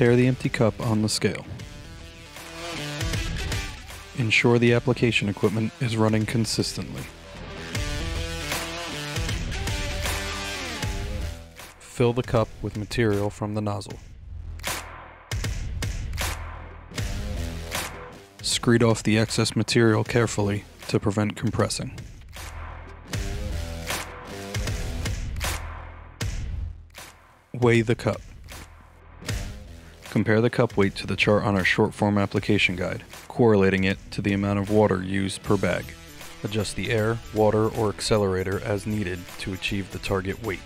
Tare the empty cup on the scale. Ensure the application equipment is running consistently. Fill the cup with material from the nozzle. Screed off the excess material carefully to prevent compressing. Weigh the cup. Compare the cup weight to the chart on our short form application guide, correlating it to the amount of water used per bag. Adjust the air, water, or accelerator as needed to achieve the target weight.